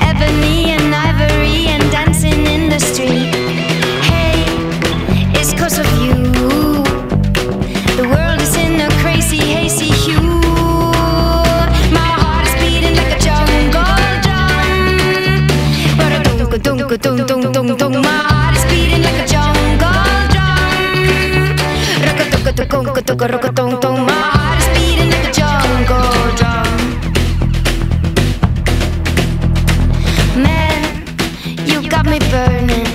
Ebony and ivory and dancing in the street. Hey, it's cause of you. The world is in a crazy, hazy hue. My heart is beating like a jungle drum. My heart is beating like a jungle drum. A, you got me burning.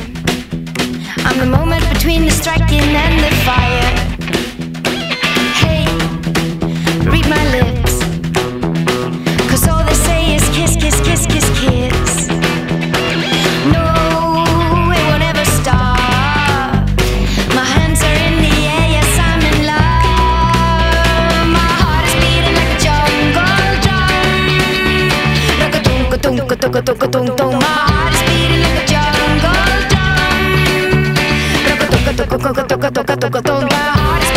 I'm the moment between the striking and the fire. Hey, read my lips. Cause all they say is kiss, kiss, kiss, kiss, kiss. No, it won't ever stop. My hands are in the air, yes, I'm in love. My heart is beating like a jungle drum. Dunka, dunka, dunka, dunka, dunka, dunka, my heart toca, toca, toca, toca, toca.